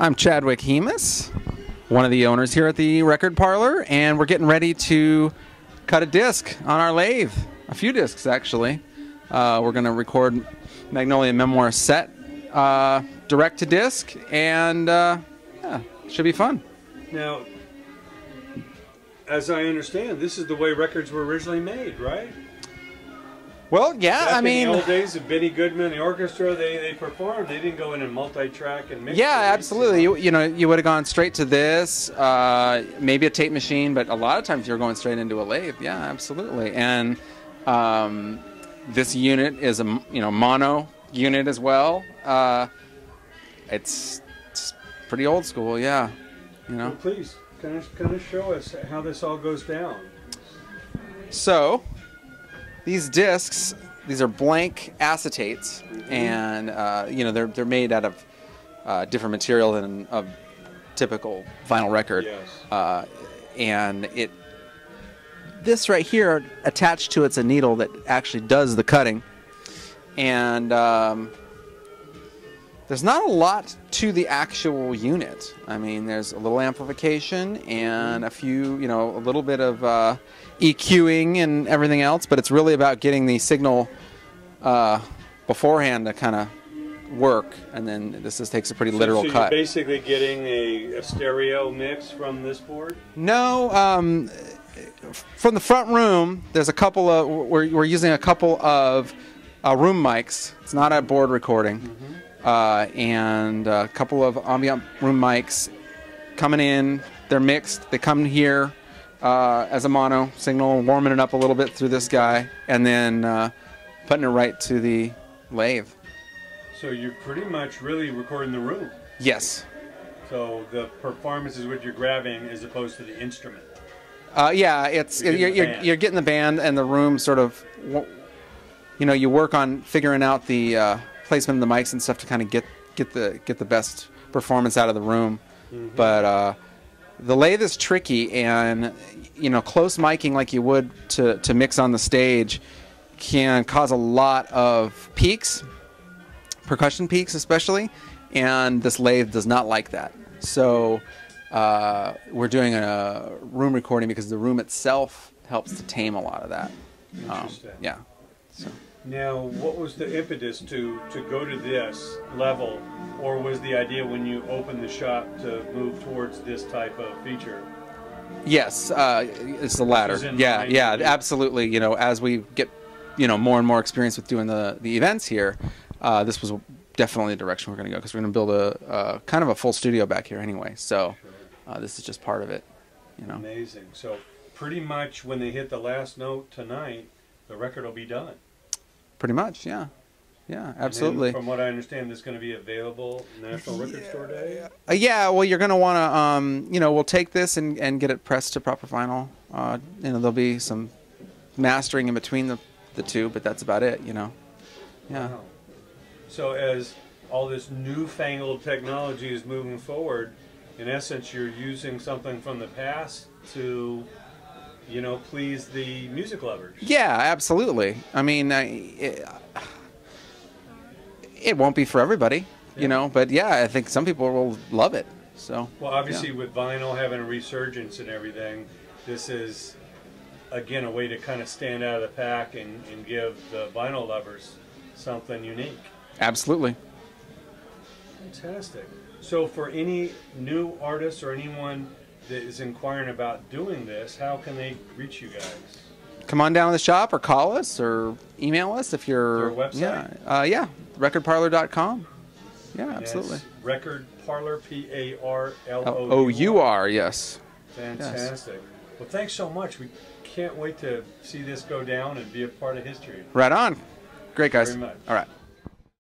I'm Chadwick Hemus, one of the owners here at the Record Parlour, and we're getting ready to cut a disc on our lathe. A few discs, actually. Uh, we're going to record Magnolia Memoir set uh, direct to disc, and uh, yeah, should be fun. Now, as I understand, this is the way records were originally made, right? Well, yeah, Back I in mean, the old days of Benny Goodman, the orchestra, they, they performed. They didn't go in and multi-track and mix. yeah, absolutely. You, you know, you would have gone straight to this, uh, maybe a tape machine, but a lot of times you're going straight into a lathe. Yeah, absolutely. And um, this unit is a you know mono unit as well. Uh, it's, it's pretty old school. Yeah, you know. Well, please, kind of, kind of show us how this all goes down. So, these discs, these are blank acetates, and uh, you know they're they're made out of uh, different material than a typical vinyl record. Yes. Uh, and it, this right here, attached to it's a needle that actually does the cutting, and um, there's not a lot to the actual unit. I mean, there's a little amplification and a few, you know, a little bit of uh, EQing and everything else, but it's really about getting the signal uh, beforehand to kind of work, and then this just takes a pretty literal so, so cut. you're basically getting a, a stereo mix from this board. No, um, from the front room, there's a couple of we're, we're using a couple of uh, room mics. It's not a board recording, uh, and a couple of ambient room mics coming in. They're mixed. They come here uh, as a mono signal, warming it up a little bit through this guy, and then uh, putting it right to the lathe. So you're pretty much really recording the room. Yes. So the performance is what you're grabbing as opposed to the instrument. Uh, yeah, it's You're you're, getting you're, the you're, band. getting the band and the room sort of. You know, you work on figuring out the uh, placement of the mics and stuff to kind of get get the get the best performance out of the room. But uh, the lathe is tricky, and you know, close miking like you would to to mix on the stage can cause a lot of peaks, percussion peaks especially, and this lathe does not like that. So uh, we're doing a room recording because the room itself helps to tame a lot of that. Um, yeah. So. Now, what was the impetus to, to go to this level, or was the idea when you opened the shop to move towards this type of feature? Yes, uh, it's the latter. Yeah, yeah, absolutely. You know, as we get, you know, more and more experience with doing the the events here, uh, this was definitely the direction we're going to go because we're going to build a uh, kind of a full studio back here anyway. So uh, this is just part of it. You know. Amazing. So, pretty much when they hit the last note tonight, the record will be done. Pretty much, yeah, yeah, absolutely. from what I understand, this is going to be available National Record Store Day. Uh, yeah, well, you're gonna want to, um, you know, we'll take this and, and get it pressed to proper vinyl. Uh, you know, there'll be some mastering in between the, the two, but that's about it. You know. Yeah. Wow. So as all this newfangled technology is moving forward, in essence, you're using something from the past to, you know, please the music lovers. Yeah, absolutely. I mean, I, it, it won't be for everybody, Yeah. you know, but yeah, I think some people will love it. So. Well, obviously, with vinyl having a resurgence and everything, this is again a way to kind of stand out of the pack and, and give the vinyl lovers something unique. Absolutely. Fantastic. So, for any new artists or anyone is inquiring about doing this, how can they reach you guys? Come on down to the shop or call us or email us if you're. Website? Yeah. Uh, yeah. Recordparlour.com. Yeah, absolutely. Record Parlour, P A R L O Oh, you are, yes. Fantastic. Well, thanks so much. We can't wait to see this go down and be a part of history. Right on. Great, guys. Very much. All right.